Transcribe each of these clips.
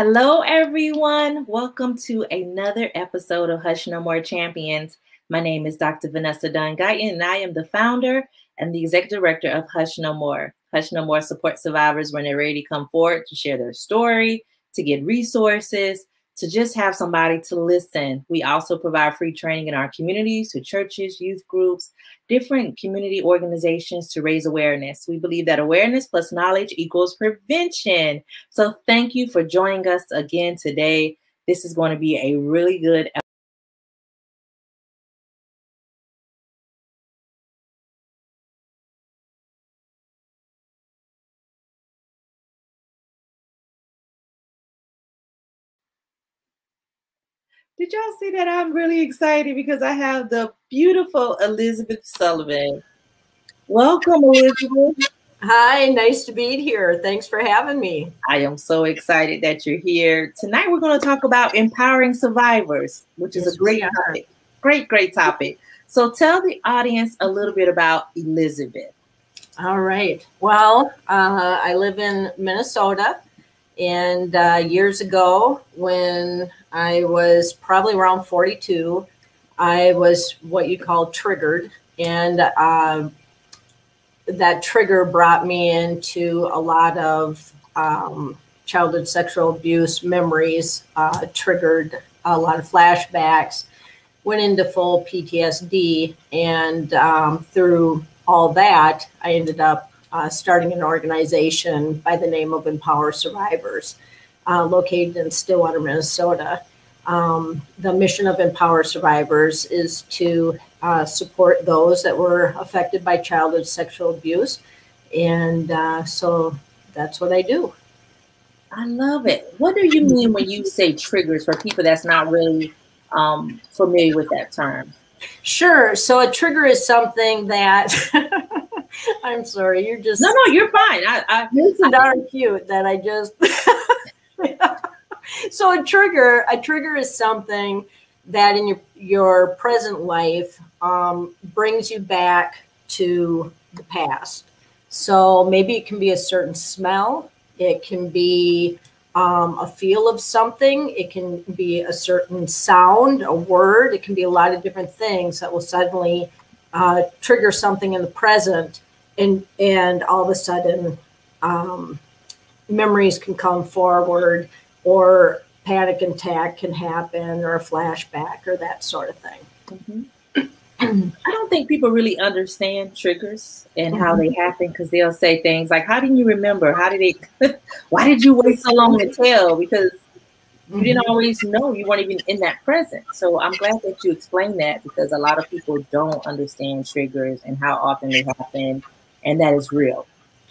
Hello, everyone. Welcome to another episode of Hush No More Champions. My name is Dr. Vanessa Dunn Guyton, and I am the founder and the executive director of Hush No More. Hush No More supports survivors when they're ready to come forward to share their story, to get resources, to just have somebody to listen. We also provide free training in our communities to churches, youth groups, different community organizations to raise awareness. We believe that awareness plus knowledge equals prevention. So thank you for joining us again today. This is going to be a really good Did y'all see that? I'm really excited because I have the beautiful Elizabeth Sullivan. Welcome, Elizabeth. Hi, nice to be here. Thanks for having me. I am so excited that you're here. Tonight, we're going to talk about empowering survivors, which is yes, a great topic. Great, great topic. So, tell the audience a little bit about Elizabeth. All right. Well, uh, I live in Minnesota. And uh, years ago, when I was probably around 42, I was what you call triggered. And uh, that trigger brought me into a lot of um, childhood sexual abuse memories, uh, triggered a lot of flashbacks, went into full PTSD. And um, through all that, I ended up uh, starting an organization by the name of Empower Survivors, uh, located in Stillwater, Minnesota. Um, the mission of Empower Survivors is to uh, support those that were affected by childhood sexual abuse. And uh, so that's what I do. I love it. What do you mean when you say triggers for people that's not really um, familiar with that term? Sure. So a trigger is something that I'm sorry, you're just no, no, you're fine. I, I so darn cute that I just. so a trigger, a trigger is something that in your your present life um, brings you back to the past. So maybe it can be a certain smell. It can be um, a feel of something. It can be a certain sound, a word. It can be a lot of different things that will suddenly uh, trigger something in the present and and all of a sudden um, memories can come forward or panic attack can happen or a flashback or that sort of thing mm-hmm. i don't think people really understand triggers and mm-hmm. how they happen because they'll say things like how did you remember how did it why did you wait so long to tell because you didn't mm-hmm. always know you weren't even in that present so i'm glad that you explained that because a lot of people don't understand triggers and how often they happen and that is real.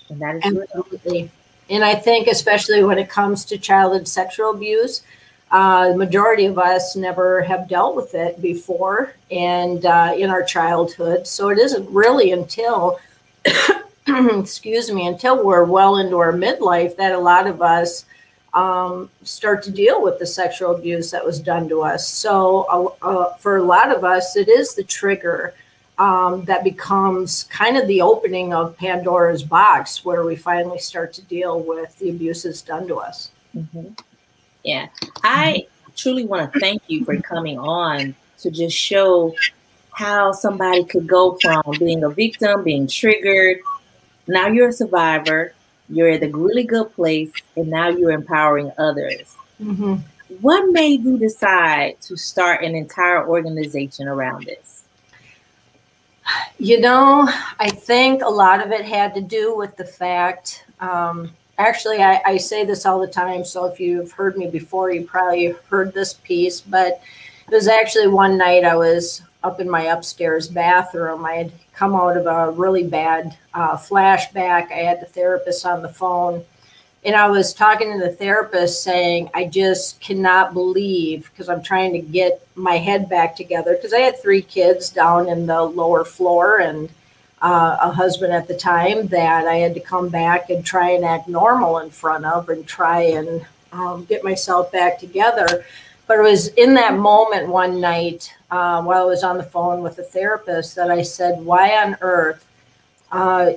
And that is Absolutely. real. And I think, especially when it comes to childhood sexual abuse, uh, the majority of us never have dealt with it before and uh, in our childhood. So it isn't really until, excuse me, until we're well into our midlife that a lot of us um, start to deal with the sexual abuse that was done to us. So uh, uh for a lot of us, it is the trigger um, that becomes kind of the opening of Pandora's box where we finally start to deal with the abuses done to us. Mm-hmm. Yeah. I truly want to thank you for coming on to just show how somebody could go from being a victim, being triggered. Now you're a survivor, you're at a really good place, and now you're empowering others. Mm-hmm. What made you decide to start an entire organization around this? You know, I think a lot of it had to do with the fact, um, actually, I, I, say this all the time. So if you've heard me before, you probably heard this piece. But it was actually one night I was up in my upstairs bathroom. I had come out of a really bad uh, flashback. I had the therapist on the phone and I was talking to the therapist saying, I just cannot believe because I'm trying to get my head back together because I had three kids down in the lower floor and uh, a husband at the time that I had to come back and try and act normal in front of and try and um, get myself back together. But it was in that moment one night uh, while I was on the phone with the therapist that I said, Why on earth? Uh,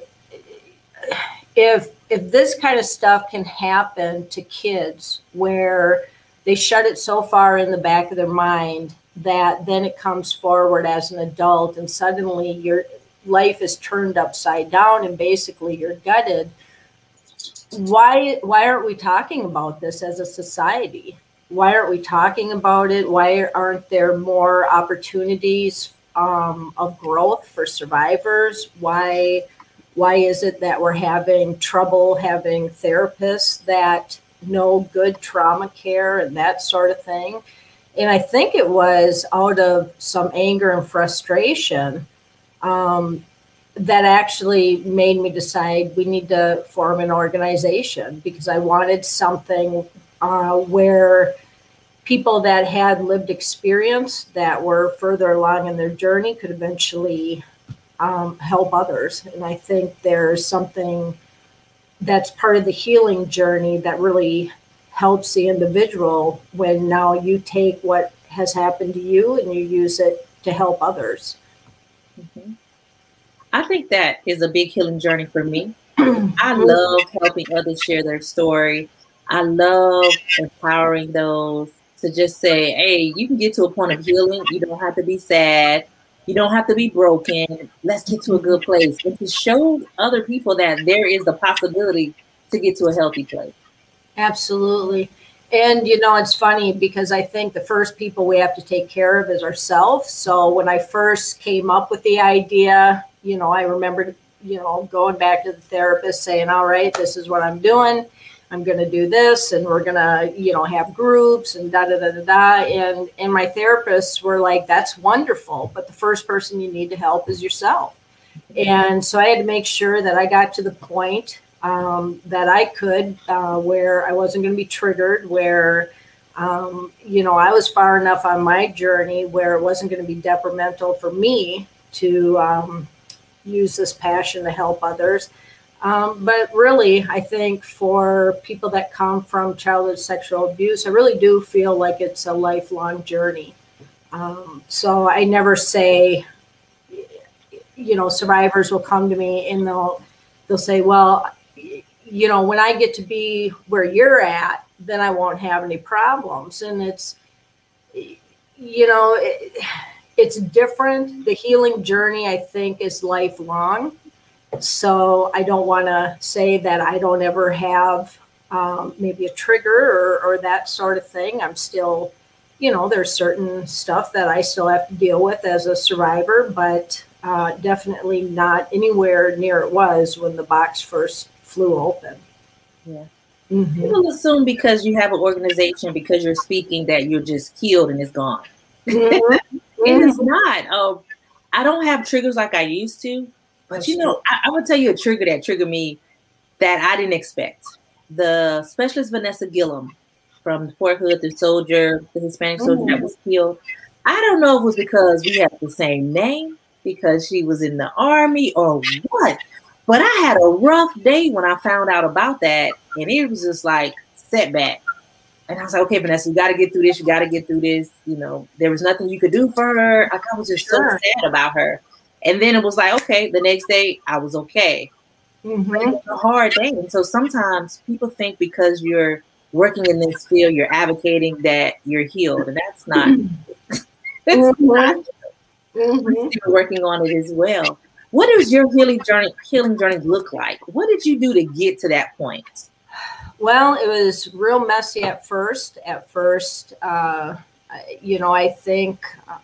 if if this kind of stuff can happen to kids where they shut it so far in the back of their mind that then it comes forward as an adult and suddenly your life is turned upside down and basically you're gutted why why aren't we talking about this as a society? Why aren't we talking about it? Why aren't there more opportunities um, of growth for survivors? Why why is it that we're having trouble having therapists that know good trauma care and that sort of thing? And i think it was out of some anger and frustration um, that actually made me decide we need to form an organization because I wanted something uh, where people that had lived experience that were further along in their journey could eventually um, help others. And I think there's something that's part of the healing journey that really helps the individual when now you take what has happened to you and you use it to help others. Mm-hmm. I think that is a big healing journey for me. I love helping others share their story. I love empowering those to just say, hey, you can get to a point of healing. You don't have to be sad. You don't have to be broken. Let's get to a good place. And to show other people that there is the possibility to get to a healthy place. Absolutely. And you know, it's funny because I think the first people we have to take care of is ourselves. So when I first came up with the idea, you know, I remember, you know, going back to the therapist saying, all right, this is what I'm doing. I'm going to do this and we're going to, you know, have groups and da da da da da. And, and my therapists were like, that's wonderful. But the first person you need to help is yourself. And so I had to make sure that I got to the point um, that I could uh, where I wasn't going to be triggered, where, um, you know, I was far enough on my journey where it wasn't going to be detrimental for me to, um, use this passion to help others. Um, but really, I think for people that come from childhood sexual abuse, I really do feel like it's a lifelong journey. Um, so I never say, you know, survivors will come to me and they'll they'll say, well, you know, when I get to be where you're at, then I won't have any problems. And it's, you know. It, it's different. The healing journey, I think, is lifelong. So I don't want to say that I don't ever have um, maybe a trigger or, or that sort of thing. I'm still, you know, there's certain stuff that I still have to deal with as a survivor, but uh, definitely not anywhere near it was when the box first flew open. Yeah. Mm-hmm. People assume because you have an organization, because you're speaking, that you're just healed and it's gone. Mm-hmm. It is not. Oh, I don't have triggers like I used to. But you know, I, I would tell you a trigger that triggered me that I didn't expect. The specialist Vanessa Guillén from Fort Hood, the soldier, the Hispanic soldier that oh. was killed. I don't know if it was because we have the same name, because she was in the army, or what. But I had a rough day when I found out about that, and it was just like setback. And I was like, okay, Vanessa, you got to get through this. You got to get through this. You know, there was nothing you could do for her. Like, I was just sure. so sad about her. And then it was like, okay, the next day I was okay. Mm-hmm. It was a hard day. And so sometimes people think because you're working in this field, you're advocating that you're healed. And that's not, that's mm-hmm. not mm-hmm. still working on it as well. What does your healing journey healing journey look like? What did you do to get to that point? Well, it was real messy at first. At first, uh, you know, I think uh,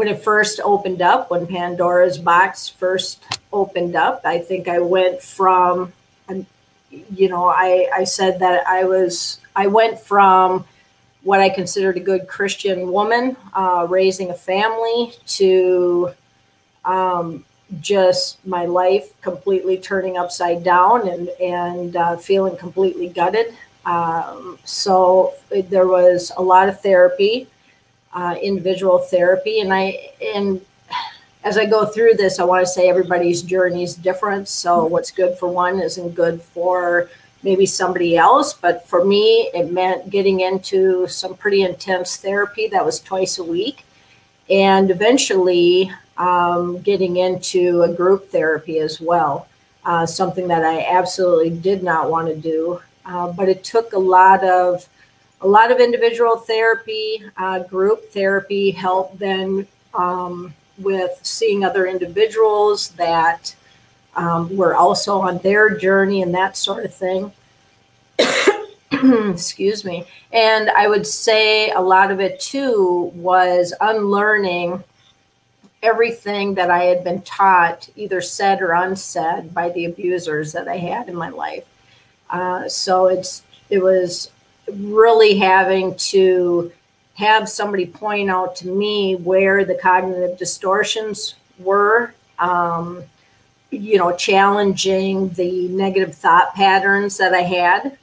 when it first opened up, when Pandora's box first opened up, I think I went from, you know, I, I said that I was, I went from what I considered a good Christian woman, uh, raising a family, to um, just my life completely turning upside down and and uh, feeling completely gutted. Um, so it, there was a lot of therapy, uh, individual therapy, and I and as I go through this, I want to say everybody's journey is different. So what's good for one isn't good for maybe somebody else. But for me, it meant getting into some pretty intense therapy that was twice a week. And eventually, um, getting into a group therapy as well. uh, something that I absolutely did not want to do. Uh, but it took a lot of a lot of individual therapy, uh, group therapy, help then um, with seeing other individuals that um, were also on their journey and that sort of thing. Excuse me. And I would say a lot of it too was unlearning everything that I had been taught, either said or unsaid, by the abusers that I had in my life. Uh, so it's it was really having to have somebody point out to me where the cognitive distortions were. Um, you know, challenging the negative thought patterns that I had.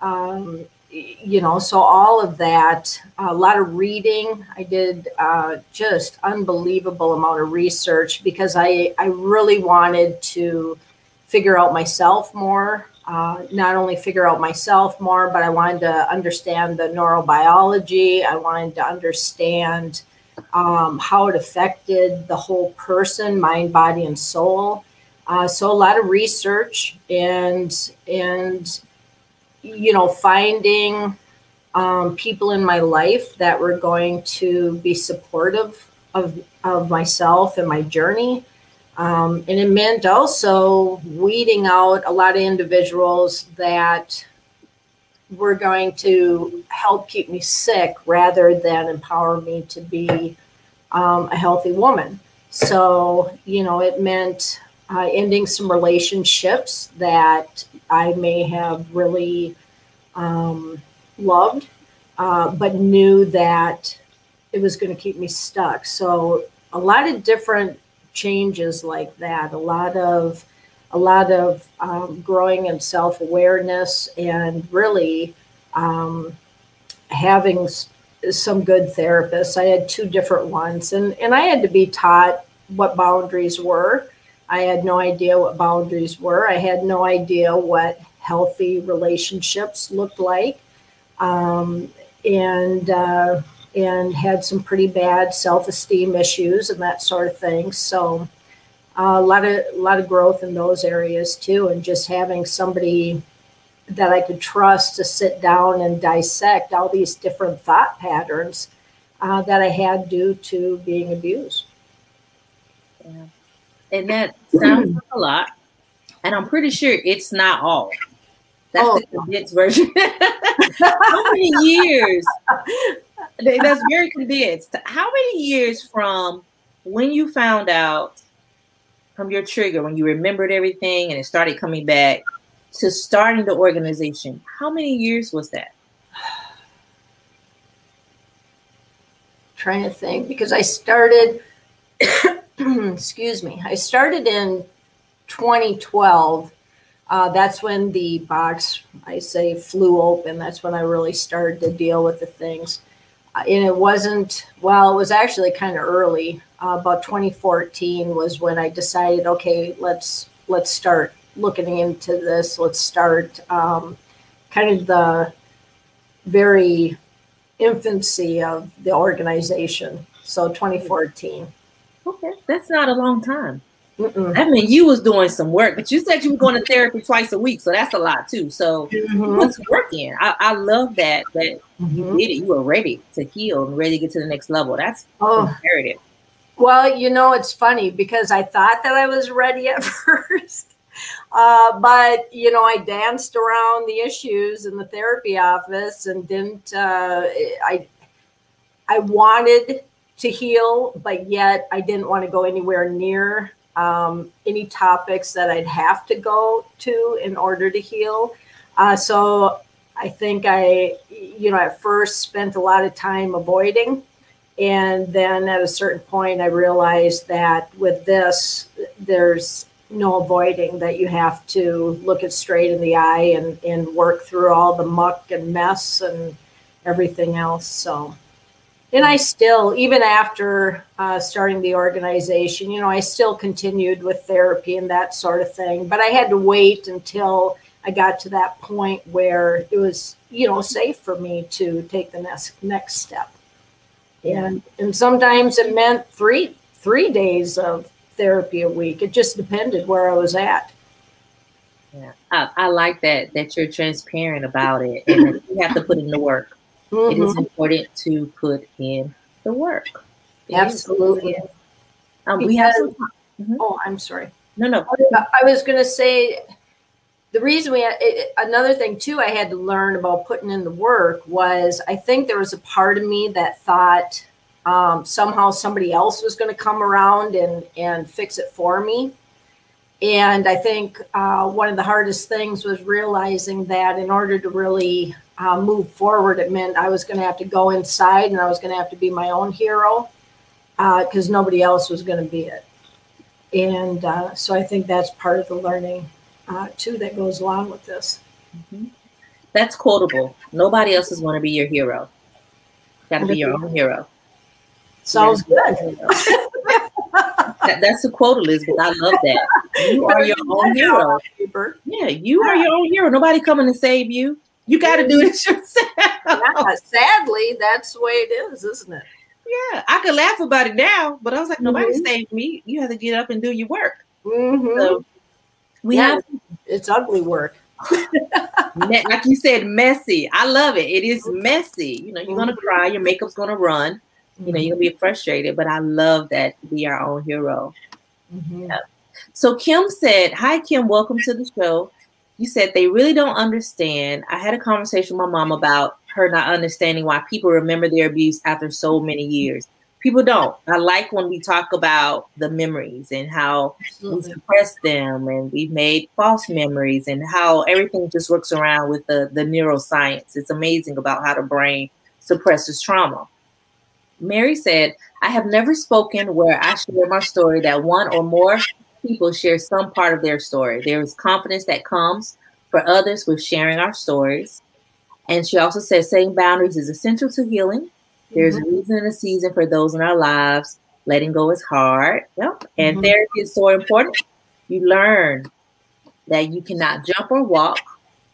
Um, you know, so all of that, a lot of reading. I did uh, just unbelievable amount of research because I, I really wanted to figure out myself more. Uh, not only figure out myself more, but I wanted to understand the neurobiology. I wanted to understand um, how it affected the whole person, mind, body, and soul. Uh, so a lot of research and and you know finding um, people in my life that were going to be supportive of of myself and my journey. Um, and it meant also weeding out a lot of individuals that were going to help keep me sick rather than empower me to be um, a healthy woman. So, you know, it meant uh, ending some relationships that I may have really um, loved, uh, but knew that it was going to keep me stuck. So a lot of different changes like that, a lot of a lot of um, growing in self awareness, and really um, having some good therapists. I had two different ones, and and I had to be taught what boundaries were I had no idea what boundaries were. I had no idea what healthy relationships looked like, um, and uh, and had some pretty bad self-esteem issues and that sort of thing. So uh, a lot of a lot of growth in those areas too, and just having somebody that I could trust to sit down and dissect all these different thought patterns uh, that I had due to being abused. Yeah and that sounds like a lot. And I'm pretty sure it's not all. That's oh. the condensed version. How many years? That's very condensed. How many years from when you found out from your trigger, when you remembered everything and it started coming back, to starting the organization? How many years was that? trying to think because I started excuse me, I started in 2012. Uh, that's when the box, I say, flew open. That's when I really started to deal with the things. And it wasn't, well, it was actually kind of early. Uh, about 2014 was when I decided, okay, let's let's start looking into this. Let's start um, kind of the very infancy of the organization. So 2014. Okay, that's not a long time. Mm-mm. I mean, you was doing some work, but you said you were going to therapy twice a week, so that's a lot too. So mm-hmm. what's working? I, I, love that that mm-hmm. you did it. You were ready to heal and ready to get to the next level. That's oh. imperative. Well, you know, it's funny because I thought that I was ready at first. Uh, but you know, I danced around the issues in the therapy office and didn't. Uh, I I wanted to heal, but yet I didn't want to go anywhere near um, any topics that I'd have to go to in order to heal. Uh, so I think I, you know, at first spent a lot of time avoiding. And then at a certain point, I realized that with this, there's no avoiding, that you have to look it straight in the eye and, and work through all the muck and mess and everything else. So and I still, even after uh, starting the organization, you know, I still continued with therapy and that sort of thing. But I had to wait until I got to that point where it was, you know, safe for me to take the next next step. And and sometimes it meant three three days of therapy a week. It just depended where I was at. Yeah, I, I, like that that you're transparent about it, and you have to put in the work. Mm-hmm. It is mm-hmm. important to put in the work. It Absolutely. Um, we have. Mm-hmm. Oh, I'm sorry. No, no. I was going to say the reason we it, another thing too I had to learn about putting in the work was I think there was a part of me that thought um, somehow somebody else was going to come around and and fix it for me. And I think uh, one of the hardest things was realizing that in order to really uh, move forward, it meant I was going to have to go inside and I was going to have to be my own hero because uh, nobody else was going to be it. And uh, so I think that's part of the learning uh, too that goes along with this. Mm-hmm. That's quotable. Nobody else is going to be your hero. Got to be your own hero. Sounds good. that, that's the quote, Elizabeth. I love that. You are your own hero. Yeah, you are your own hero. Nobody coming to save you. You got to do it yourself. Yeah, sadly, that's the way it is, isn't it? Yeah, I could laugh about it now, but I was like, nobody mm-hmm. saved me. You have to get up and do your work. Mm-hmm. So we yeah, have it's ugly work. like you said, messy. I love it. It is messy. You know, you're gonna mm-hmm. cry, your makeup's gonna run, you know, you're gonna be frustrated, but I love that be our own hero. Mm-hmm. Yeah. So Kim said, Hi Kim, welcome to the show. You said they really don't understand. I had a conversation with my mom about her not understanding why people remember their abuse after so many years people don't. I like when we talk about the memories and how Absolutely. we suppress them and we've made false memories and how everything just works around with the, the neuroscience. It's amazing about how the brain suppresses trauma. Mary said, I have never spoken where I share my story that one or more people share some part of their story. There is confidence that comes for others with sharing our stories. And she also says setting boundaries is essential to healing. There's mm-hmm. a reason and a season for those in our lives. Letting go is hard. Yep. And mm-hmm. therapy is so important. You learn that you cannot jump or walk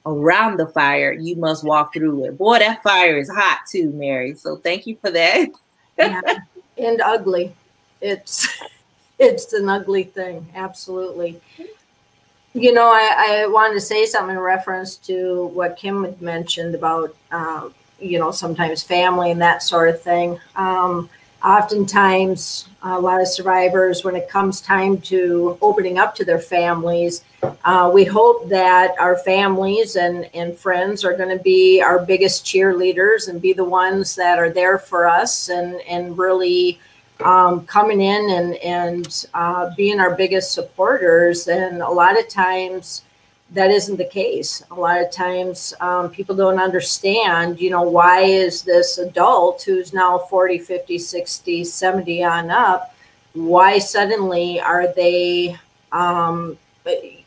around the fire. You must walk through it. Boy, that fire is hot too, Mary. So thank you for that. yeah. And ugly. It's it's an ugly thing. Absolutely. You know, I, I wanted to say something in reference to what Kim had mentioned about uh, you know, sometimes family and that sort of thing. Um, oftentimes, a lot of survivors, when it comes time to opening up to their families, uh, we hope that our families and, and friends are going to be our biggest cheerleaders and be the ones that are there for us and, and really um, coming in and, and uh, being our biggest supporters. And a lot of times, that isn't the case. A lot of times um, people don't understand, you know, why is this adult who's now 40, 50, 60, 70 on up, why suddenly are they, um,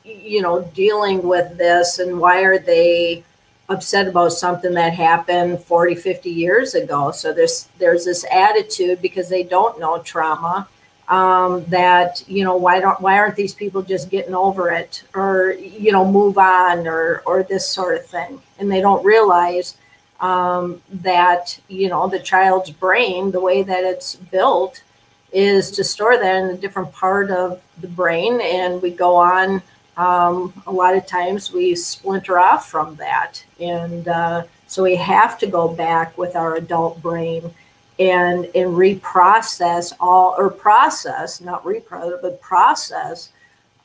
you know, dealing with this and why are they upset about something that happened 40, 50 years ago? So there's, there's this attitude because they don't know trauma um, that you know why don't why aren't these people just getting over it or you know move on or or this sort of thing? And they don't realize um, that you know the child's brain the way that it's built is to store that in a different part of the brain. And we go on um, a lot of times we splinter off from that. And uh, so we have to go back with our adult brain and and reprocess all or process not reprocess but process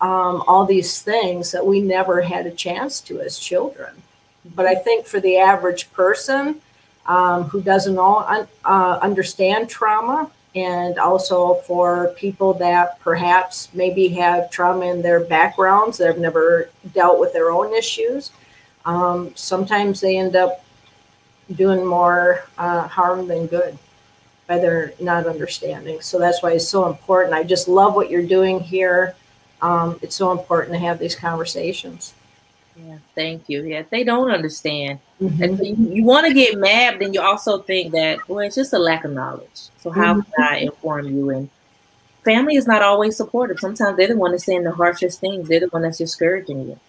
um, all these things that we never had a chance to as children. But i think for the average person um, who doesn't all un, uh, understand trauma and also for people that perhaps maybe have trauma in their backgrounds that have never dealt with their own issues um, sometimes they end up doing more uh, harm than good by their not understanding. So that's why it's so important. I just love what you're doing here. Um, it's so important to have these conversations. Yeah, thank you. Yeah, they don't understand. Mm-hmm. And so you, you want to get mad, then you also think that, well, it's just a lack of knowledge. So how mm-hmm. can I inform you? And family is not always supportive. Sometimes they're the one that's saying the harshest things. They're the one that's discouraging you.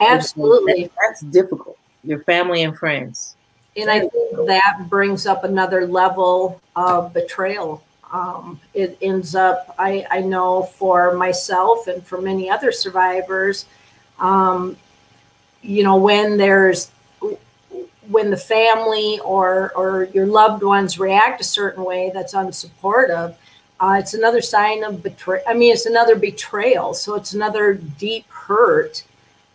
Absolutely. That, that's difficult. Your family and friends. And I think that brings up another level of betrayal. Um, it ends up, I, I know for myself and for many other survivors, um, you know, when there's when the family or or your loved ones react a certain way that's unsupportive, uh, it's another sign of betrayal. I mean, it's another betrayal. So it's another deep hurt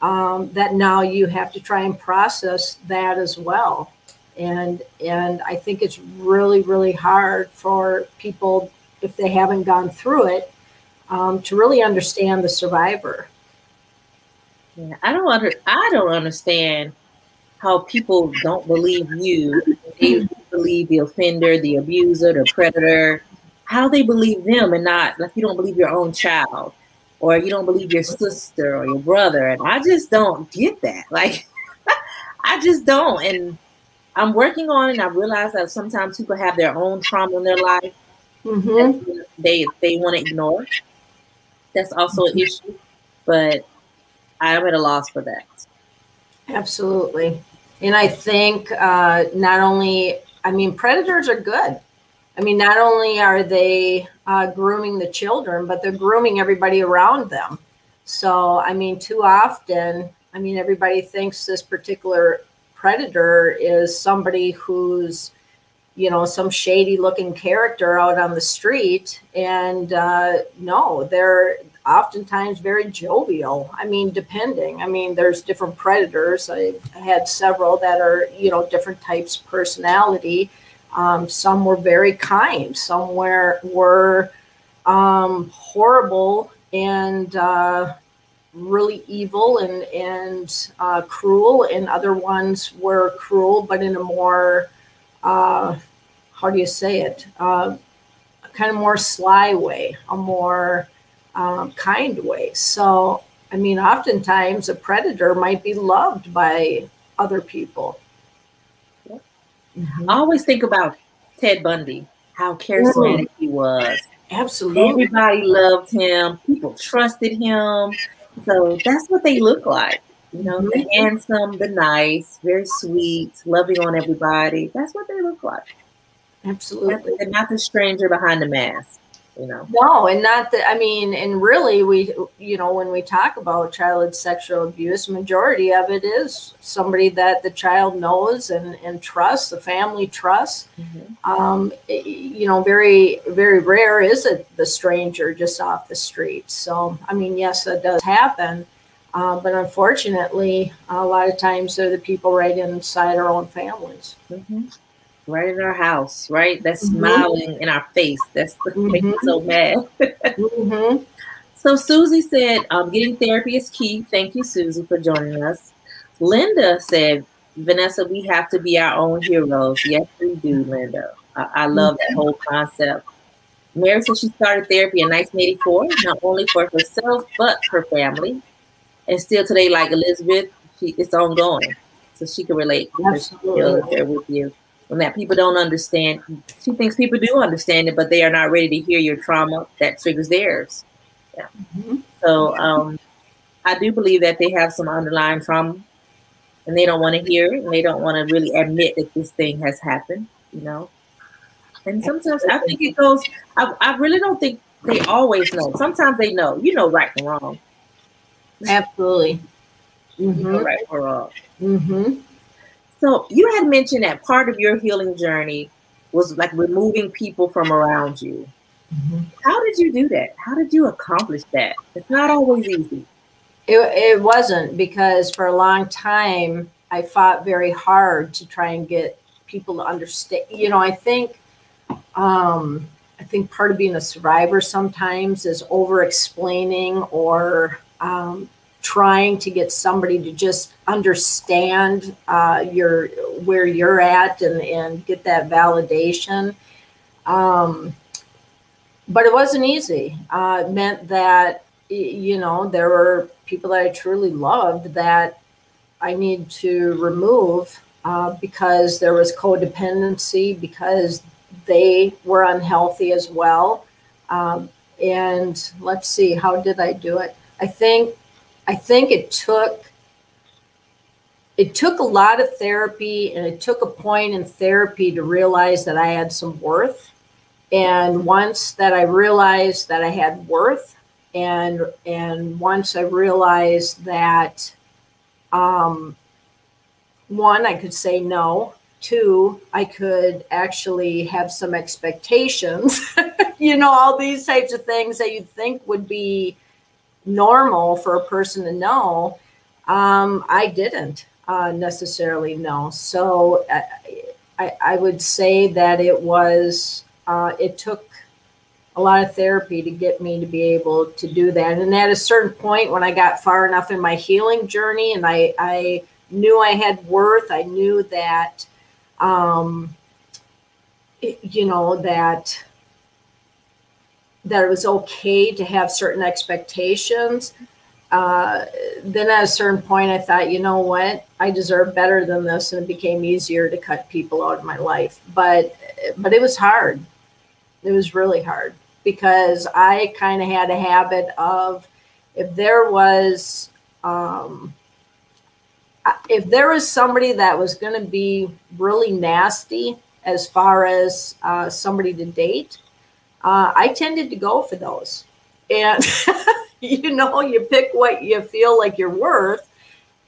um, that now you have to try and process that as well. And and I think it's really really hard for people if they haven't gone through it um, to really understand the survivor. Yeah, I don't under, I don't understand how people don't believe you. They believe the offender, the abuser, the predator. How they believe them and not like you don't believe your own child, or you don't believe your sister or your brother. And I just don't get that. Like I just don't. And I'm working on. And I realize that sometimes people have their own trauma in their life. Mm-hmm. They they want to ignore. That's also an issue, but I'm at a loss for that. Absolutely. And I think uh, not only, I mean, predators are good. I mean, not only are they uh, grooming the children, but they're grooming everybody around them. So, I mean, too often, I mean, everybody thinks this particular predator is somebody who's, you know, some shady looking character out on the street. And uh, no, they're oftentimes very jovial. I mean, depending. I mean, there's different predators. I, had several that are, you know, different types of personality. Um, some were very kind. Some were were um, horrible and uh, really evil and and uh, cruel, and other ones were cruel, but in a more uh, how do you say it? Uh, kind of more sly way, a more um, kind way. So, I mean, oftentimes a predator might be loved by other people. Mm-hmm. I always think about Ted Bundy, how charismatic mm. he was. Absolutely. Everybody loved him, people trusted him. So that's what they look like. You know, mm-hmm. the handsome, the nice, very sweet, loving on everybody. That's what they look like. Absolutely. They're not the stranger behind the mask you know? No and not that i mean and really we you know when we talk about child sexual abuse majority of it is somebody that the child knows and and trusts the family trusts. Mm-hmm. um, you know very very rare is it the stranger just off the street. So i mean yes that does happen uh, but unfortunately a lot of times they're the people right inside our own families. Mm-hmm right in our house, right? That's mm-hmm. smiling in our face. That's what mm-hmm. makes me so mad. mm-hmm. So Susie said, um, getting therapy is key. Thank you, Susie, for joining us. Linda said, Vanessa, we have to be our own heroes. Yes, we do, Linda. I, I love that whole concept. Mary said she started therapy in 1984, not only for herself, but her family. And still today, like Elizabeth, she, it's ongoing. So she can relate. Absolutely. There with you when that people don't understand. She thinks people do understand it, but they are not ready to hear your trauma that triggers theirs. Yeah. Mm-hmm. So um, I do believe that they have some underlying trauma, and they don't want to hear it, and they don't want to really admit that this thing has happened. You know. And sometimes I think it goes. I, I really don't think they always know. Sometimes they know. You know right and wrong. Absolutely. Mm-hmm. You know right or wrong. Mm-hmm. So you had mentioned that part of your healing journey was like removing people from around you. Mm-hmm. How did you do that? How did you accomplish that? It's not always easy. It, it wasn't because for a long time I fought very hard to try and get people to understand. You know, I think um, I think part of being a survivor sometimes is over explaining or um, trying to get somebody to just understand uh, your where you're at and, and get that validation. Um, but it wasn't easy. Uh, it meant that you know there were people that I truly loved that I need to remove uh, because there was codependency because they were unhealthy as well. Um, and let's see, how did I do it? I think I think it took it took a lot of therapy and it took a point in therapy to realize that I had some worth. And once that I realized that I had worth and and once I realized that um, one, I could say no. Two, I could actually have some expectations. you know, all these types of things that you'd think would be normal for a person to know. Um, I didn't uh, necessarily know. So I, I, I, would say that it was, uh, it took a lot of therapy to get me to be able to do that. And at a certain point, when I got far enough in my healing journey and I, I knew I had worth, I knew that, um, you know, that that it was okay to have certain expectations. Uh, then at a certain point, I thought, you know what, I deserve better than this, and it became easier to cut people out of my life. But but it was hard. It was really hard because I kind of had a habit of if there was um, if there was somebody that was going to be really nasty as far as uh, somebody to date, uh, I tended to go for those. And you know, you pick what you feel like you're worth.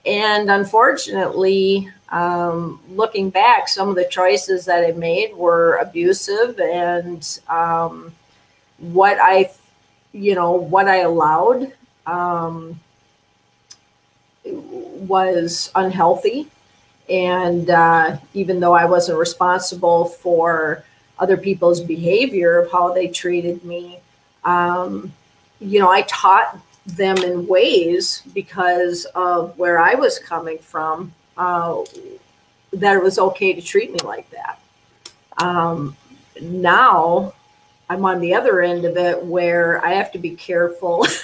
And unfortunately, um, looking back, some of the choices that I made were abusive and um, what I, you know, what I allowed um, was unhealthy. And uh, even though I wasn't responsible for other people's behavior of how they treated me, um, you know, I taught them in ways because of where I was coming from uh, that it was okay to treat me like that. Um, now I'm on the other end of it where I have to be careful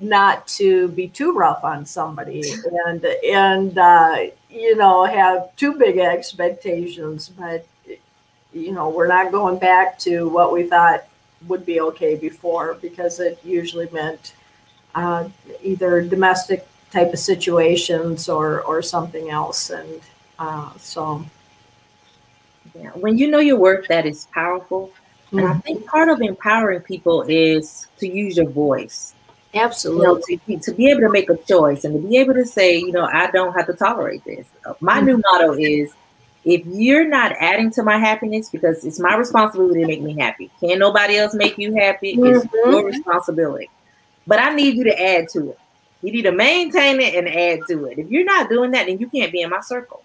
not to be too rough on somebody and and uh, you know have too big expectations. But you know we're not going back to what we thought would be okay before because it usually meant uh, either domestic type of situations or or something else and uh, so yeah. When you know your work, that is powerful. Mm-hmm. And I mm-hmm. think part of empowering people is to use your voice. Absolutely. You know, to, to, be able to make a choice and to be able to say, you know, I don't have to tolerate this. My mm-hmm. new motto is if you're not adding to my happiness, because it's my responsibility to make me happy. Can nobody else make you happy? Mm-hmm. It's your responsibility. But I need you to add to it. You need to maintain it and add to it. If you're not doing that, then you can't be in my circle.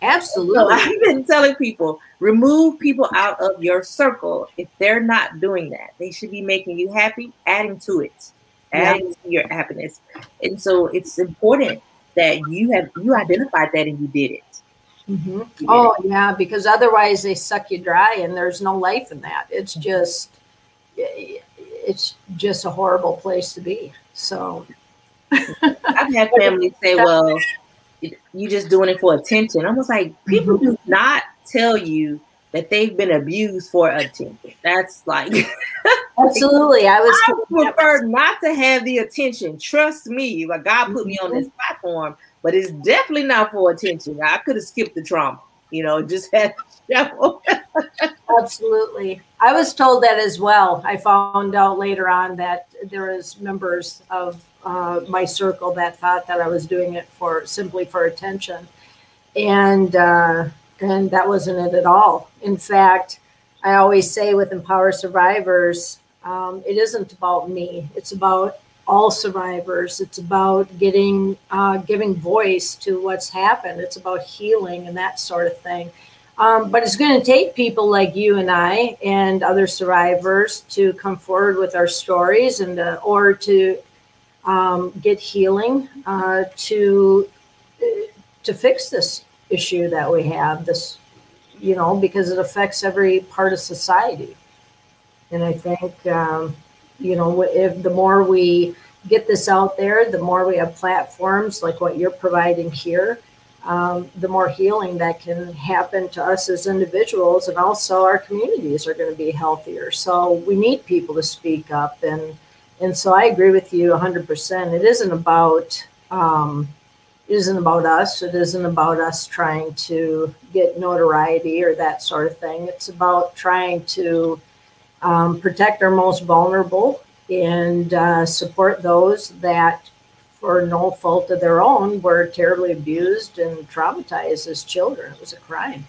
Absolutely. So I've been telling people remove people out of your circle if they're not doing that. They should be making you happy, adding to it, adding yeah. to your happiness. And so it's important that you have you identified that and you did it. Mm-hmm. Oh yeah, because otherwise they suck you dry and there's no life in that. It's mm-hmm. just it's just a horrible place to be. So I've had families say, "Well, you're just doing it for attention. I was like, people mm-hmm. do not tell you that they've been abused for attention. That's like absolutely. I was I prefer not to have the attention. Trust me, like God put me on this mm-hmm. platform, but it's definitely not for attention. I could have skipped the trauma, you know, just had absolutely. I was told that as well. I found out later on that there is members of uh, my circle that thought that I was doing it for simply for attention, and uh, and that wasn't it at all. In fact, I always say with Empower Survivors, um, it isn't about me. It's about all survivors. It's about getting uh, giving voice to what's happened. It's about healing and that sort of thing. Um, but it's going to take people like you and I and other survivors to come forward with our stories and uh, or to um, get healing uh, to to fix this issue that we have. This, you know, because it affects every part of society. And I think, um, you know, if the more we get this out there, the more we have platforms like what you're providing here, um, the more healing that can happen to us as individuals, and also our communities are going to be healthier. So we need people to speak up and and so I agree with you 100%. It isn't about um, it isn't about us. It isn't about us trying to get notoriety or that sort of thing. It's about trying to um, protect our most vulnerable and uh, support those that, for no fault of their own, were terribly abused and traumatized as children. It was a crime.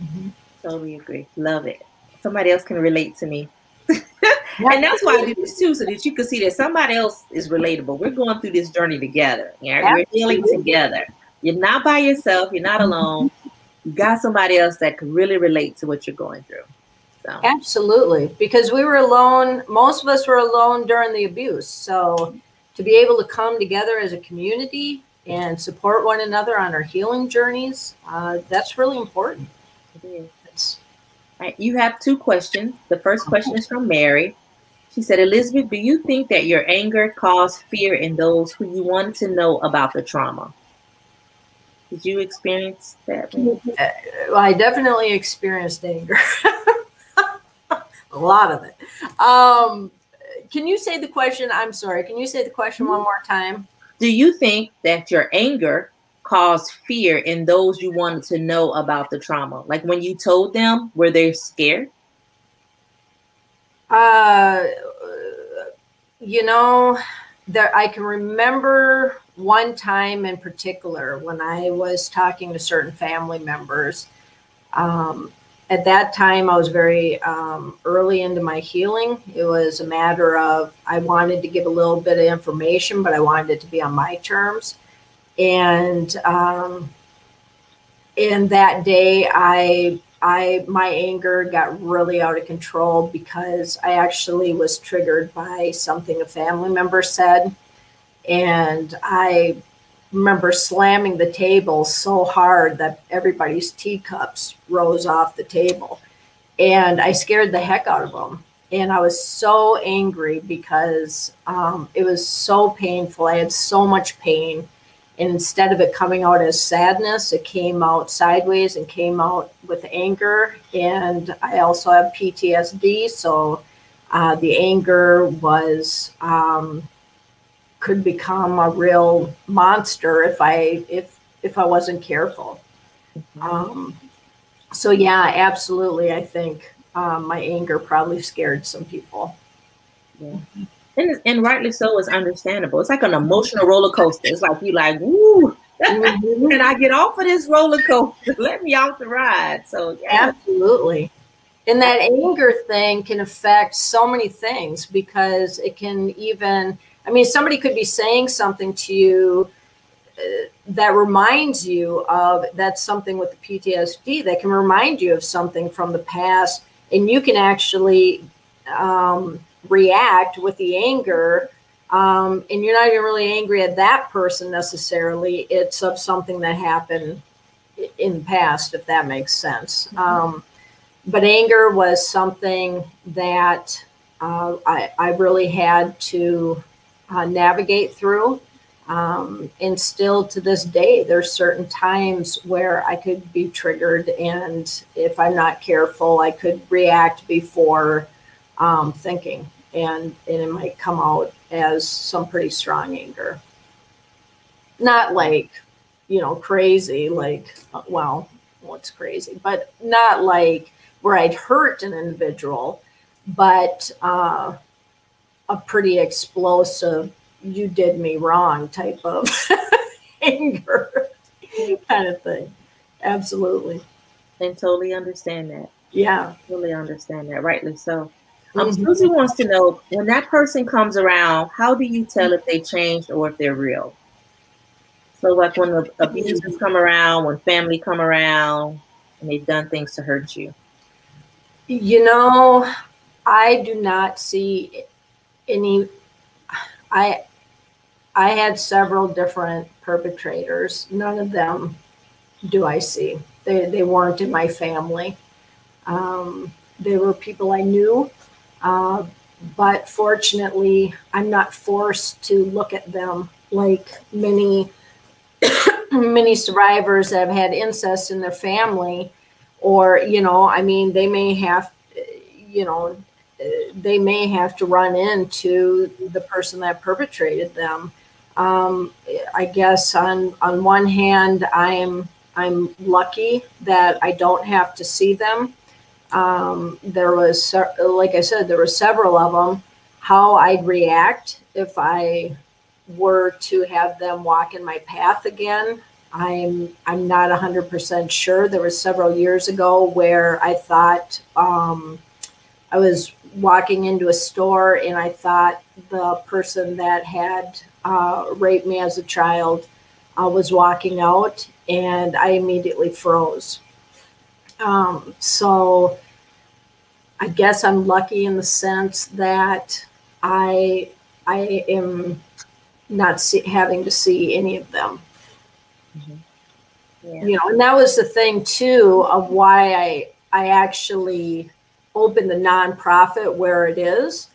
Mm-hmm. Totally agree. Love it. Somebody else can relate to me. and that's why I do this too, so that you can see that somebody else is relatable. We're going through this journey together. Yeah, we're healing together. You're not by yourself. You're not alone. You got somebody else that can really relate to what you're going through. So. Absolutely, because we were alone. Most of us were alone during the abuse. So to be able to come together as a community and support one another on our healing journeys, uh, that's really important. Right, you have two questions. The first question is from Mary. She said, Elizabeth, do you think that your anger caused fear in those who you wanted to know about the trauma? Did you experience that? Uh, well, I definitely experienced anger. a lot of it. Um, can you say the question? I'm sorry. Can you say the question one more time? Do you think that your anger caused fear in those you wanted to know about the trauma? Like when you told them, were they scared? Uh, you know, there I can remember one time in particular when I was talking to certain family members. Um, at that time, I was very um, early into my healing. It was a matter of I wanted to give a little bit of information, but I wanted it to be on my terms. And um, in that day, I I my anger got really out of control because I actually was triggered by something a family member said, and I remember slamming the table so hard that everybody's teacups rose off the table. And I scared the heck out of them. And I was so angry because um, it was so painful. I had so much pain. And instead of it coming out as sadness, it came out sideways and came out with anger. And I also have PTSD. So uh, the anger was. Um, could become a real monster if I if if I wasn't careful. Um, so yeah, absolutely. I think um, my anger probably scared some people. Yeah. And, and rightly so is understandable. It's like an emotional roller coaster. It's like you like, woo, mm-hmm. and I get off of this roller coaster. Let me off the ride. So yeah. absolutely. And that anger thing can affect so many things because it can even I mean, somebody could be saying something to you uh, that reminds you of that's something with the PTSD that can remind you of something from the past, and you can actually um, react with the anger. Um, and you're not even really angry at that person necessarily. It's of something that happened in the past, if that makes sense. Mm-hmm. Um, but anger was something that uh, I, I really had to uh, navigate through. Um, and still to this day, there's certain times where I could be triggered, and if I'm not careful, I could react before um, thinking, and, and it might come out as some pretty strong anger. Not like, you know, crazy, like, well, what's crazy, but not like where I'd hurt an individual, but uh, a pretty explosive you did me wrong type of anger kind of thing absolutely and totally understand that yeah totally understand that rightly so um, mm-hmm. Susie wants to know when that person comes around, how do you tell if they changed or if they're real? So, like when the abusers come around, when family come around, and they've done things to hurt you. You know, I do not see any I I had several different perpetrators. None of them do I see. They they weren't in my family. Um, they were people I knew, uh, but fortunately, I'm not forced to look at them like many many survivors that have had incest in their family, or you know, I mean, they may have, you know, they may have to run into the person that perpetrated them. Um, I guess on on one hand, I'm I'm lucky that I don't have to see them. Um, there was, like I said, there were several of them. How I'd react if I were to have them walk in my path again. I'm I'm not 100% sure. There was several years ago where I thought um, I was walking into a store and I thought the person that had uh, raped me as a child uh, was walking out, and I immediately froze. Um, so I guess I'm lucky in the sense that I I am not see, having to see any of them. Mm-hmm. Yeah. You know, and that was the thing too of why I I actually opened the nonprofit where it is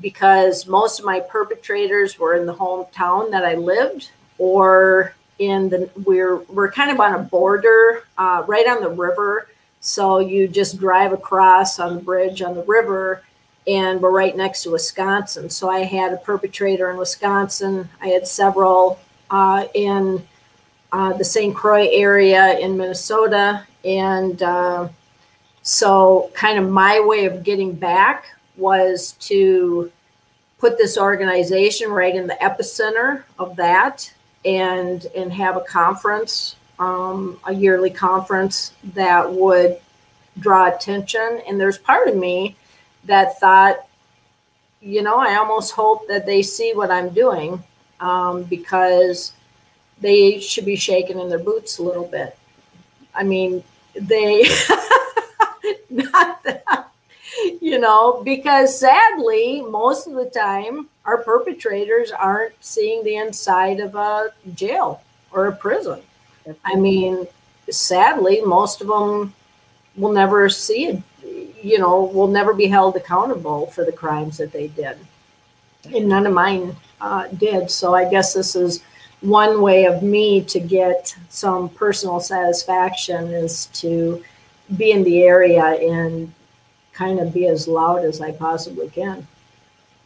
because most of my perpetrators were in the hometown that I lived or in the we're we're kind of on a border uh, right on the river so you just drive across on the bridge on the river and we're right next to Wisconsin. So I had a perpetrator in Wisconsin. I had several uh, in uh, the St. Croix area in Minnesota. And uh, so, kind of my way of getting back was to put this organization right in the epicenter of that and and have a conference um, a yearly conference that would draw attention and there's part of me that thought, you know, I almost hope that they see what I'm doing um, because they should be shaking in their boots a little bit. I mean, they, not that, you know, because sadly, most of the time, our perpetrators aren't seeing the inside of a jail or a prison. I mean, sadly, most of them will never see it you know, will never be held accountable for the crimes that they did. And none of mine uh, did. So I guess this is one way of me to get some personal satisfaction is to be in the area and kind of be as loud as I possibly can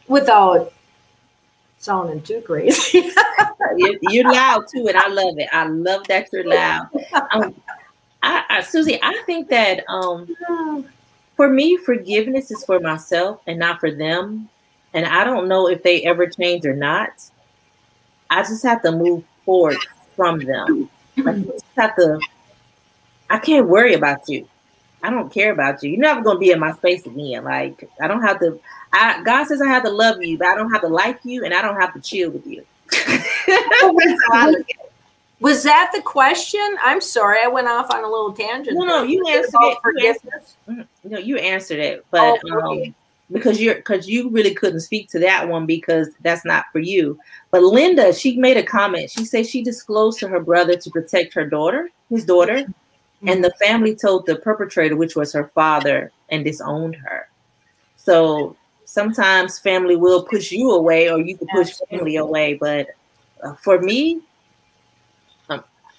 without sounding too crazy. you're loud too, and I love it. I love that you're loud. Um, I, I, Susie, I think that um, for me, forgiveness is for myself and not for them. And I don't know if they ever change or not. I just have to move forward from them. I just have to. I can't worry about you. I don't care about you. You're never gonna be in my space again. Like I don't have to. I God says I have to love you, but I don't have to like you, and I don't have to chill with you. Was that the question? I'm sorry, I went off on a little tangent. No, no, you answered it. Forgiveness. No, you answered it, but oh, okay. um, because you're because you really couldn't speak to that one because that's not for you. But Linda, she made a comment. She said she disclosed to her brother to protect her daughter, his daughter. And the family told the perpetrator, which was her father, and disowned her. So sometimes family will push you away, or you can push family away. But uh, for me,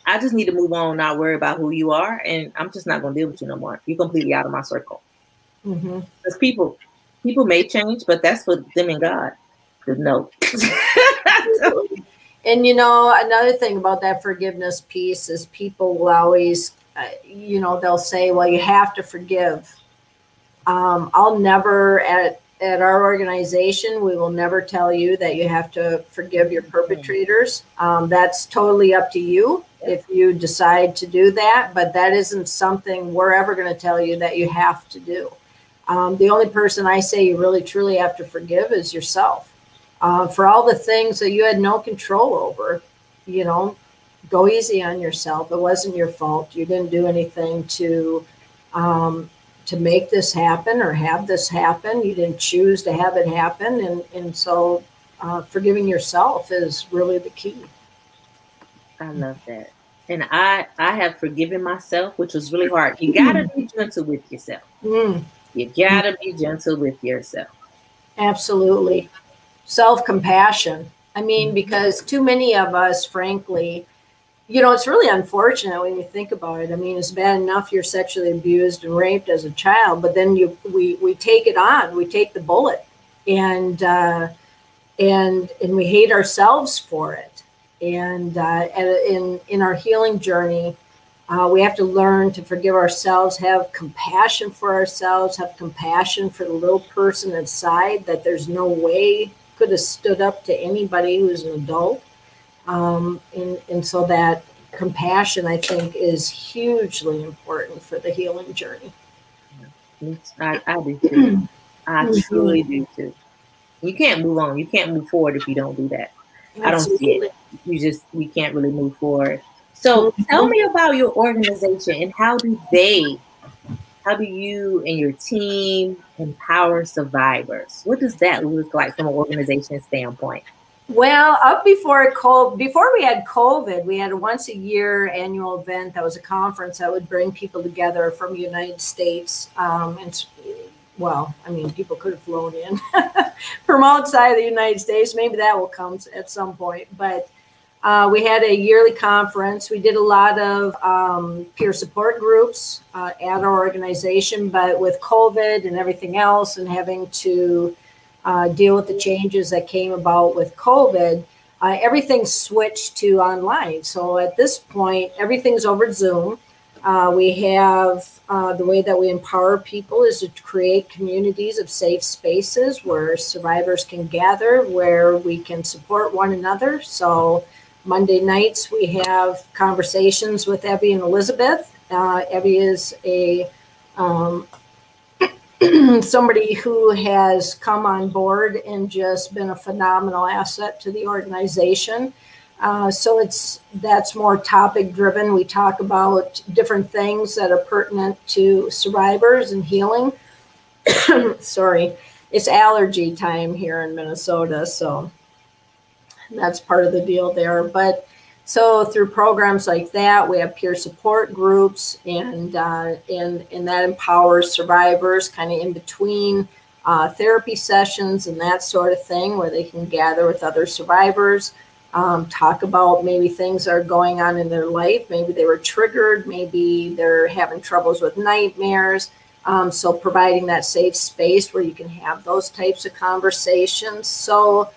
I just need to move on, not worry about who you are, and I'm just not going to deal with you no more. You're completely out of my circle. Mm-hmm. Because people, people may change, but that's for them and God to know. and you know, another thing about that forgiveness piece is people will always, uh, you know, they'll say, "Well, you have to forgive." Um, I'll never at at our organization, we will never tell you that you have to forgive your perpetrators. Um, that's totally up to you if you decide to do that, but that isn't something we're ever going to tell you that you have to do. Um, the only person I say you really truly have to forgive is yourself uh, for all the things that you had no control over. You know, go easy on yourself. It wasn't your fault. You didn't do anything to um, to make this happen or have this happen. You didn't choose to have it happen, and and so uh, forgiving yourself is really the key. I love that and I I have forgiven myself, which was really hard. You gotta be gentle with yourself. Mm. You gotta be gentle with yourself. Absolutely, self compassion. I mean, mm-hmm. because too many of us, frankly, you know, it's really unfortunate when you think about it. I mean, it's bad enough you're sexually abused and raped as a child, but then you we we take it on, we take the bullet, and uh, and and we hate ourselves for it and uh, in in our healing journey, Uh, we have to learn to forgive ourselves, have compassion for ourselves, have compassion for the little person inside that there's no way could have stood up to anybody who's an adult. Um, and, and so that compassion, I think, is hugely important for the healing journey. I, I do too. I truly do too. You can't move on. You can't move forward if you don't do that. Absolutely. I don't see it. You just we can't really move forward. So tell me about your organization and how do they, how do you and your team empower survivors? What does that look like from an organization standpoint? Well, up before COVID, before we had COVID, we had a once a year annual event that was a conference that would bring people together from the United States. Um, and well, I mean, people could have flown in from outside of the United States. Maybe that will come at some point. But uh, we had a yearly conference. We did a lot of um, peer support groups uh, at our organization, but with COVID and everything else, and having to uh, deal with the changes that came about with COVID, uh, everything switched to online. So at this point, everything's over Zoom. Uh, we have uh, the way that we empower people is to create communities of safe spaces where survivors can gather, where we can support one another. So Monday nights we have conversations with Evie and Elizabeth. Uh, Evie is a um, somebody who has come on board and just been a phenomenal asset to the organization. Uh, so it's that's more topic driven. We talk about different things that are pertinent to survivors and healing. Sorry, it's allergy time here in Minnesota, so that's part of the deal there. But so through programs like that, we have peer support groups, and uh, and and that empowers survivors, kind of in between uh, therapy sessions and that sort of thing, where they can gather with other survivors, um, talk about maybe things that are going on in their life. Maybe they were triggered. Maybe they're having troubles with nightmares. Um, so providing that safe space where you can have those types of conversations. So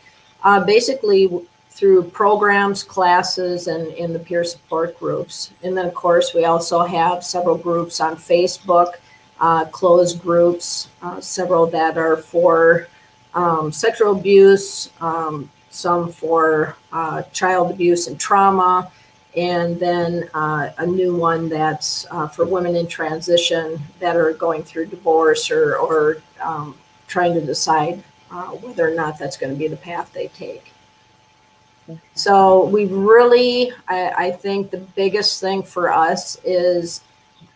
uh, basically through programs, classes, and in the peer support groups. And then, of course, we also have several groups on Facebook, uh, closed groups, uh, several that are for um, sexual abuse, um, some for uh, child abuse and trauma, and then uh, a new one that's uh, for women in transition that are going through divorce or, or um, trying to decide uh, whether or not that's going to be the path they take. So we really, I, I think the biggest thing for us is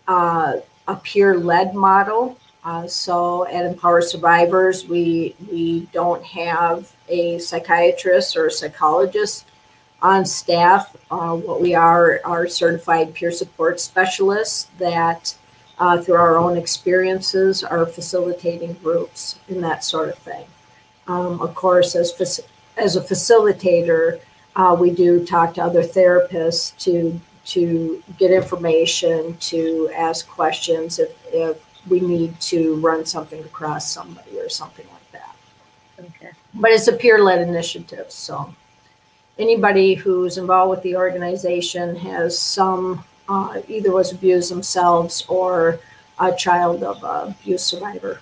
uh, a peer led model. Uh, so at Empower Survivors, we we don't have a psychiatrist or a psychologist on staff. Uh, what we are are certified peer support specialists that, uh, through our own experiences, are facilitating groups and that sort of thing. Um, of course, as as a facilitator, uh, we do talk to other therapists to to get information, to ask questions if, if we need to run something across somebody or something like that. Okay. But it's a peer-led initiative, so anybody who's involved with the organization has some uh, either was abused themselves or a child of a abuse survivor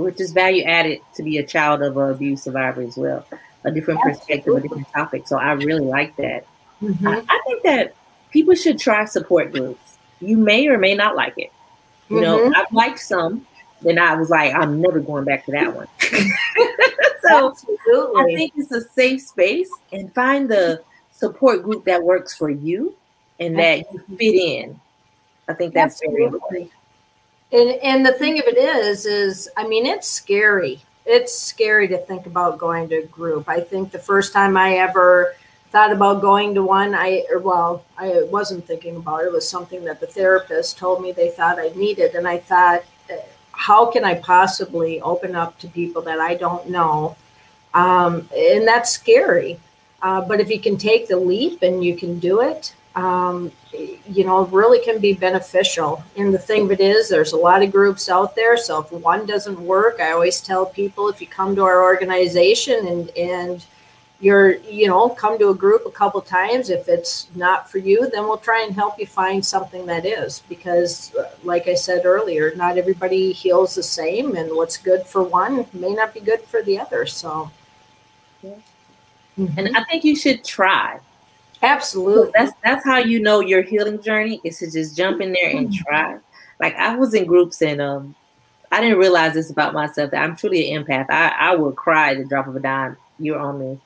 which is value added to be a child of an abuse survivor as well. A different perspective, a different topic. So I really like that. Mm-hmm. I, I, think that people should try support groups. You may or may not like it. You mm-hmm. know, I've liked some. Then I was like, I'm never going back to that one. so Absolutely. I think it's a safe space and find the support group that works for you and that you fit in. I think that's Absolutely. very important. And and the thing of it is, is I mean, it's scary. It's scary to think about going to a group. I think the first time I ever thought about going to one, I well, I wasn't thinking about it. It was something that the therapist told me they thought I needed, and I thought, how can I possibly open up to people that I don't know? Um, and that's scary. Uh, but if you can take the leap and you can do it, um, you know, really can be beneficial. And the thing of it is, there's a lot of groups out there. So if one doesn't work, I always tell people if you come to our organization and and you're you know come to a group a couple times if it's not for you then we'll try and help you find something that is because uh, like i said earlier not everybody heals the same and what's good for one may not be good for the other so yeah. mm-hmm. and i think you should try absolutely that's that's how you know your healing journey is to just jump in there and mm-hmm. try like i was in groups and um i didn't realize this about myself that i'm truly an empath i i would cry at the drop of a dime you're on me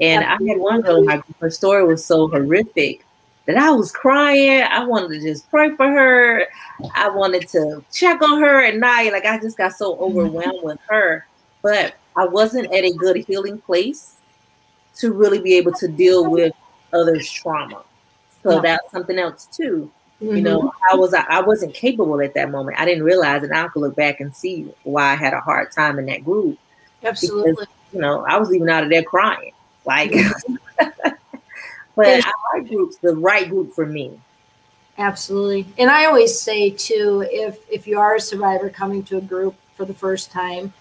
and I had one girl, my her story was so horrific that I was crying. I wanted to just pray for her. I wanted to check on her at night. Like I just got so overwhelmed with her. But I wasn't at a good healing place to really be able to deal with others' trauma. So yeah. that's something else too. Mm-hmm. You know, I was I wasn't capable at that moment. I didn't realize and I could look back and see why I had a hard time in that group. Absolutely. Because, you know, I was even out of there crying. Like, but I like groups, the right group for me. Absolutely. And I always say too, if if you are a survivor coming to a group for the first time,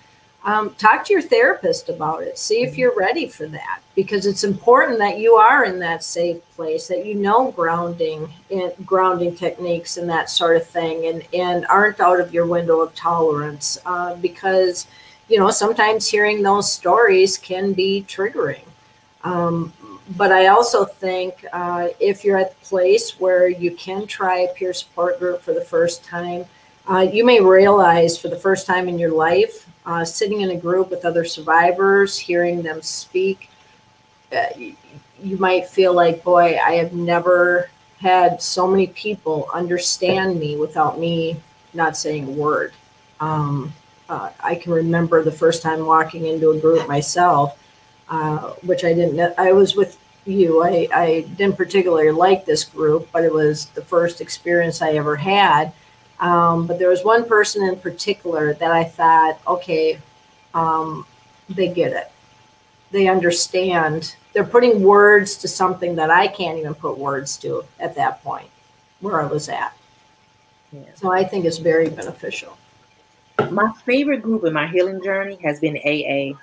um, talk to your therapist about it. See if you're ready for that because it's important that you are in that safe place, that you know grounding and grounding techniques and that sort of thing, and and aren't out of your window of tolerance. Uh, because you know sometimes hearing those stories can be triggering. Um, but I also think uh, if you're at the place where you can try a peer support group for the first time, uh, you may realize for the first time in your life, uh, sitting in a group with other survivors, hearing them speak, uh, you, might feel like, boy, I have never had so many people understand me without me not saying a word. Um, uh, I can remember the first time walking into a group myself uh, which I didn't know. I was with you. I, I didn't particularly like this group, but it was the first experience I ever had. Um, but there was one person in particular that I thought, okay, um, they get it. They understand. They're putting words to something that I can't even put words to at that point where I was at. Yeah. So I think it's very beneficial. My favorite group in my healing journey has been AA.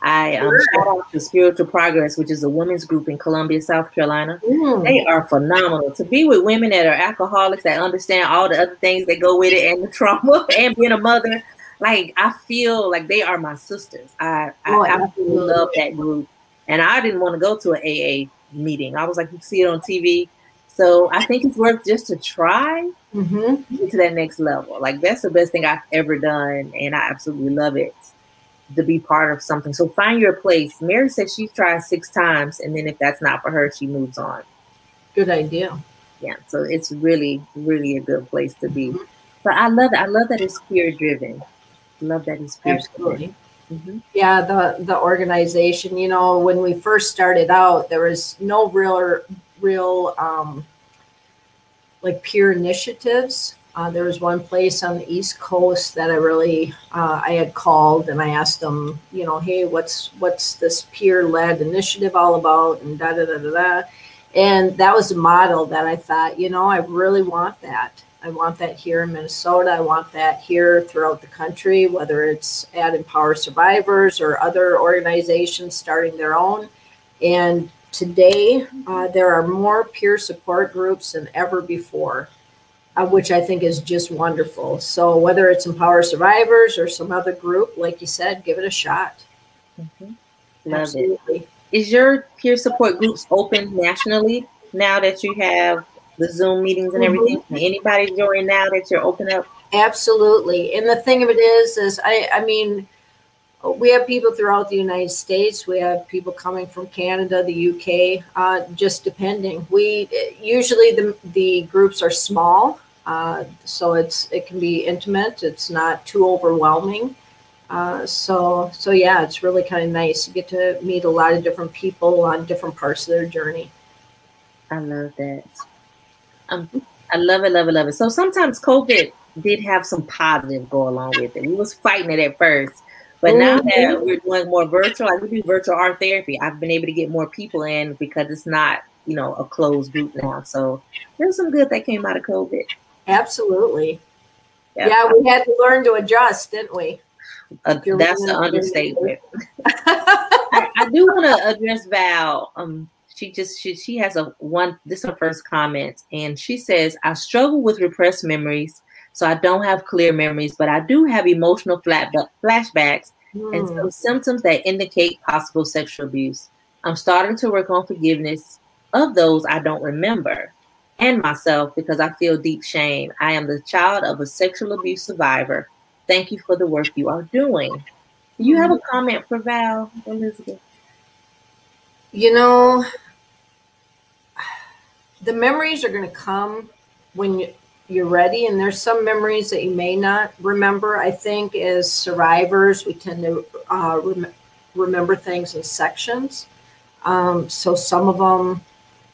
I um, shout out to Spiritual Progress, which is a women's group in Columbia, South Carolina. Mm. They are phenomenal. To be with women that are alcoholics that understand all the other things that go with it and the trauma and being a mother, like I feel like they are my sisters. I, oh, I love that group. And I didn't want to go to an AA meeting. I was like, you see it on TV. So I think it's worth just to try mm-hmm. to that next level. Like that's the best thing I've ever done, and I absolutely love it to be part of something. So find your place. Mary said she's tried six times, and then if that's not for her, she moves on. Good idea. Yeah, so it's really, really a good place to be. Mm-hmm. So I love it. I love that it's peer driven. Love that it's peer driven. Mm-hmm. Yeah, the the organization. You know, when we first started out, there was no real, real, um, like peer initiatives uh, there was one place on the East Coast that I really uh, I had called and I asked them, you know, hey, what's what's this peer-led initiative all about, and da da da da da. And that was a model that I thought, you know, I really want that. I want that here in Minnesota. I want that here throughout the country, whether it's at Empower Survivors or other organizations starting their own. And today, uh, there are more peer support groups than ever before uh, which I think is just wonderful. So whether it's Empower Survivors or some other group, like you said, give it a shot. Mm-hmm. Love Absolutely. It. Is your peer support groups open nationally now that you have the Zoom meetings and everything? Mm-hmm. Can anybody join now that you're open up? Absolutely. And the thing of it is, is I, I mean, we have people throughout the United States. We have people coming from Canada, the UK, uh, just depending. We usually the the groups are small. Uh, so it's it can be intimate. It's not too overwhelming. Uh, so so yeah, it's really kind of nice. You get to meet a lot of different people on different parts of their journey. I love that. Um, I love it, love it, love it. So sometimes COVID did have some positive go along with it. We was fighting it at first, but mm-hmm. now that we're doing more virtual, like we do virtual art therapy, I've been able to get more people in because it's not you know a closed group now. So there's some good that came out of COVID. Absolutely. Yeah, yeah we had to learn to adjust, didn't we? Uh, that's an understatement. I, I, do want to address Val. Um, she just she she has a one. This is her first comment, and she says, "I struggle with repressed memories, so I don't have clear memories, but I do have emotional flat flashbacks mm. and some symptoms that indicate possible sexual abuse. I'm starting to work on forgiveness of those I don't remember." And myself because I feel deep shame. I am the child of a sexual abuse survivor. Thank you for the work you are doing. Do you have a mm-hmm. comment for Val, Elizabeth? You know, the memories are going to come when you're ready, and there's some memories that you may not remember. I think as survivors, we tend to uh, rem- remember things in sections. Um, so some of them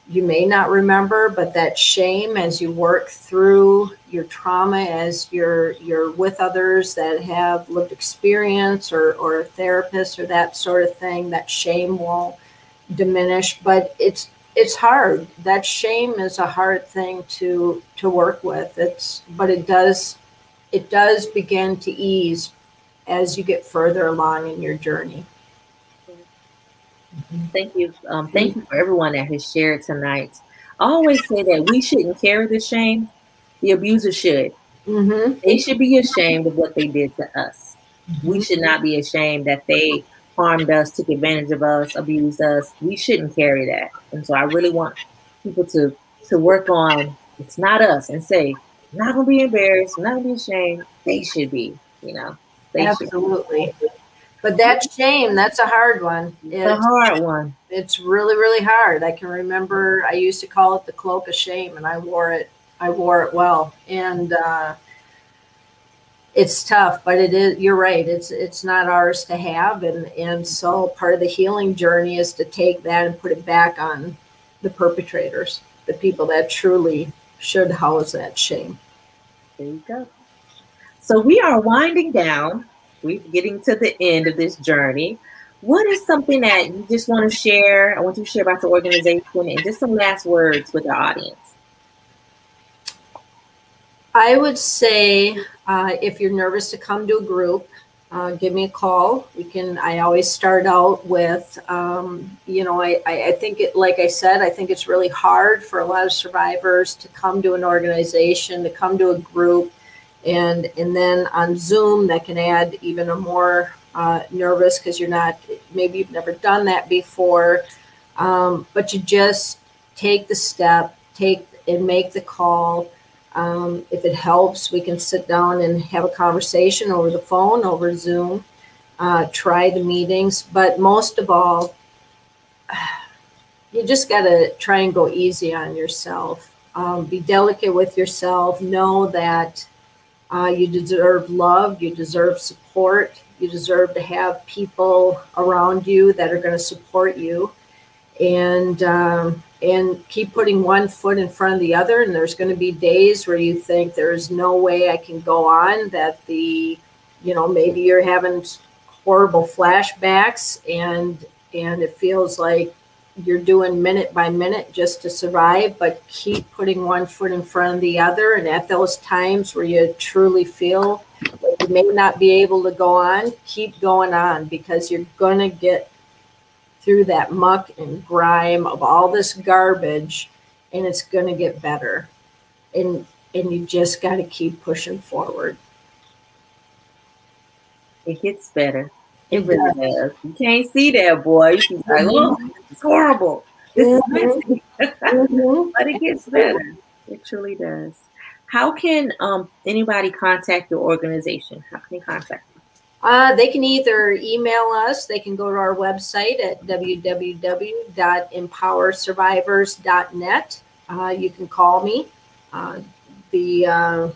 you may not remember, but that shame as you work through your trauma, as you're you're with others that have lived experience or or a therapist or that sort of thing, that shame will diminish. But it's it's hard. That shame is a hard thing to to work with. It's but it does it does begin to ease as you get further along in your journey. Thank you. Um, thank you for everyone that has shared tonight. I always say that we shouldn't carry the shame. The abuser should. Mm-hmm. They should be ashamed of what they did to us. Mm-hmm. We should not be ashamed that they harmed us, took advantage of us, abused us. We shouldn't carry that. And so I really want people to to work on it's not us and say, not gonna be embarrassed, not gonna be ashamed. They should be, you know. Absolutely. But that shame, that's a hard one. It's a hard one. It's really, really hard. I can remember I used to call it the cloak of shame, and I wore it. I wore it well, and uh, it's tough. But it is. You're right. It's it's not ours to have, and and so part of the healing journey is to take that and put it back on the perpetrators, the people that truly should house that shame. There you go. So we are winding down we're getting to the end of this journey. What is something that you just want to share? I want you to share about the organization and just some last words with the audience. I would say uh, if you're nervous to come to a group, uh, give me a call. We can. I always start out with, um, you know, I, I think it. Like I said, I think it's really hard for a lot of survivors to come to an organization, to come to a group, and and then on Zoom that can add even a more uh, nervous because you're not maybe you've never done that before, um, but you just take the step, take and make the call. Um, if it helps, we can sit down and have a conversation over the phone, over Zoom. Uh, try the meetings, but most of all, you just got to try and go easy on yourself. Um, be delicate with yourself. Know that uh, you deserve love. You deserve support. You deserve to have people around you that are going to support you, and um, and keep putting one foot in front of the other. And there's going to be days where you think there's no way I can go on. That the, you know, maybe you're having horrible flashbacks, and and it feels like you're doing minute by minute just to survive, but keep putting one foot in front of the other. And at those times where you truly feel like you may not be able to go on, keep going on because you're going to get through that muck and grime of all this garbage and it's going to get better. And and you just got to keep pushing forward. It gets better. It really does. You can't see that, boy. You can like, oh, horrible. This mm-hmm. is mm-hmm. but it gets better. It truly does. How can um, anybody contact your organization? How can they contact you? Uh, they can either email us, they can go to our website at www.empowersurvivors.net. Uh, you can call me. Uh, the, uh,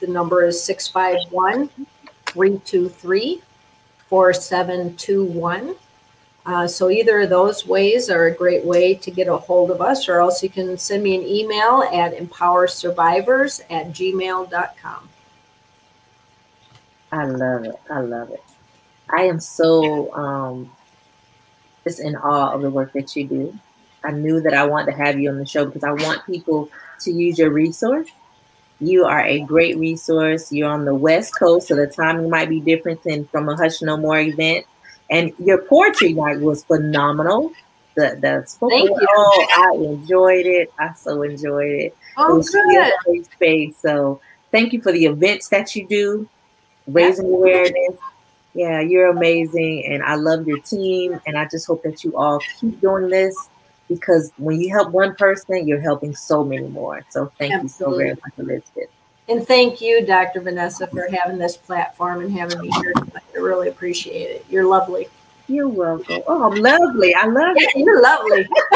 the number is 651 323 4721. Uh, so either of those ways are a great way to get a hold of us, or else you can send me an email at empowersurvivors at gmail.com. I love it. I love it. I am so um, just in awe of the work that you do. I knew that I wanted to have you on the show because I want people to use your resource you are a great resource. You're on the West Coast, so the timing might be different than from a Hush No More event. And your poetry night was phenomenal. The the spoken oh, I enjoyed it. I so enjoyed it. Oh, it good. space. So thank you for the events that you do, raising awareness. Yeah, you're amazing, and I love your team. And I just hope that you all keep doing this because when you help one person, you're helping so many more. So thank Absolutely. you so very much, Elizabeth. And thank you, Dr. Vanessa, for having this platform and having me here. I really appreciate it. You're lovely. You're welcome. Oh, lovely. I love it. You're lovely.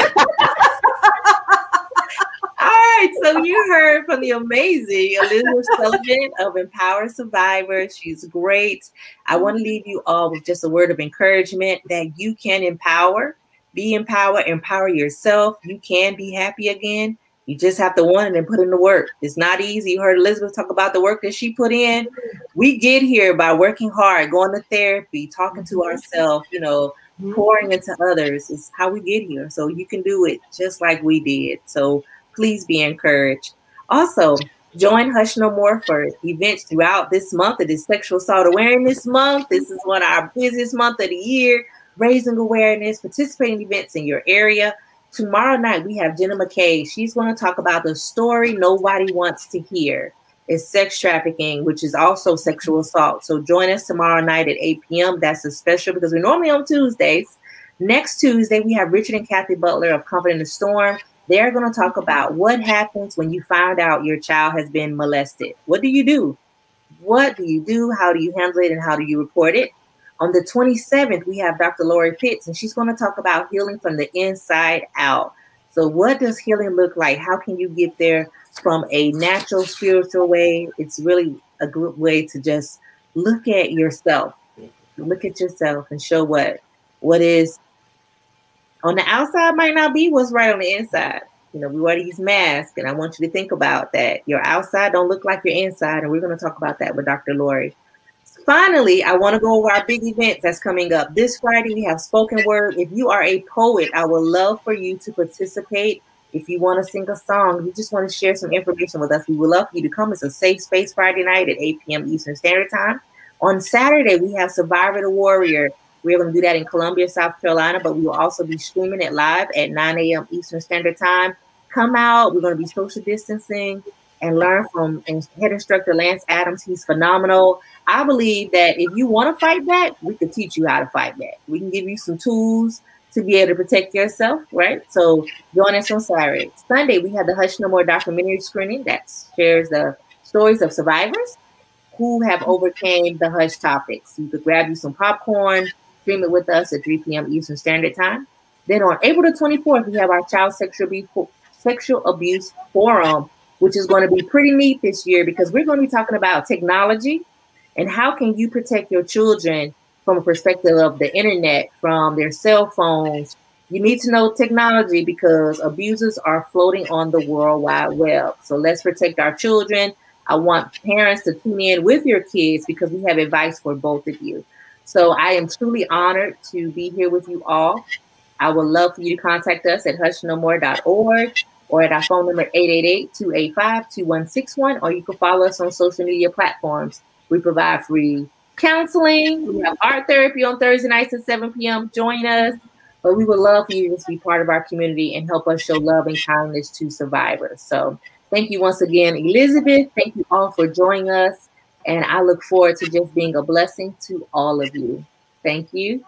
All right, so you heard from the amazing Elizabeth Sullivan of Empower Survivors. She's great. I want to leave you all with just a word of encouragement that you can empower, be empowered, empower yourself. You can be happy again. You just have to want it and put in the work. It's not easy. You heard Elizabeth talk about the work that she put in. We get here by working hard, going to therapy, talking to mm-hmm. ourselves, you know, mm-hmm. pouring into others. It's how we get here. So you can do it just like we did. So please be encouraged. Also, join Hush No More for events throughout this month. It is Sexual Assault Awareness Month. This is one of our busiest month of the year, raising awareness, participating in events in your area. Tomorrow night, we have Jenna McKay. She's going to talk about the story nobody wants to hear. It's sex trafficking, which is also sexual assault. So join us tomorrow night at 8 p.m. That's a special because we're normally on Tuesdays. Next Tuesday, we have Richard and Kathy Butler of Comfort in the Storm. They're going to talk about what happens when you find out your child has been molested. What do you do? What do you do? How do you handle it? And how do you report it? On the 27th, we have Dr. Lori Pitts, and she's going to talk about healing from the inside out. So, what does healing look like? How can you get there from a natural, spiritual way? It's really a good way to just look at yourself, look at yourself, and show what what is on the outside might not be what's right on the inside. You know, we wear these masks, and I want you to think about that. Your outside don't look like your inside, and we're going to talk about that with Dr. Lori. Finally, I want to go over our big event that's coming up. This Friday, we have spoken word. If you are a poet, I would love for you to participate. If you want to sing a song, you just want to share some information with us, we would love for you to come. It's a safe space Friday night at 8 p.m. Eastern Standard Time. On Saturday, we have Survivor the Warrior. We're going to do that in Columbia, South Carolina, but we will also be streaming it live at 9 a.m. Eastern Standard Time. Come out. We're going to be social distancing and learn from head instructor Lance Adams. He's phenomenal. I believe that if you want to fight back, we can teach you how to fight back. We can give you some tools to be able to protect yourself, right? So join us on Saturday. Sunday, we have the Hush No More documentary screening that shares the stories of survivors who have overcame the hush topics. You could grab you some popcorn, stream it with us at 3 p.m. Eastern Standard Time. Then on April the 24th, we have our Child Sexual Abuse, Sexual Abuse Forum, which is going to be pretty neat this year because we're going to be talking about technology, and how can you protect your children from a perspective of the internet, from their cell phones? You need to know technology because abusers are floating on the World Wide Web. So let's protect our children. I want parents to tune in with your kids because we have advice for both of you. So I am truly honored to be here with you all. I would love for you to contact us at hushnomore.org or at our phone number 888-285-2161, or you can follow us on social media platforms. We provide free counseling. We have art therapy on Thursday nights at 7 p.m. Join us. But we would love for you to be part of our community and help us show love and kindness to survivors. So thank you once again, Elizabeth. Thank you all for joining us. And I look forward to just being a blessing to all of you. Thank you.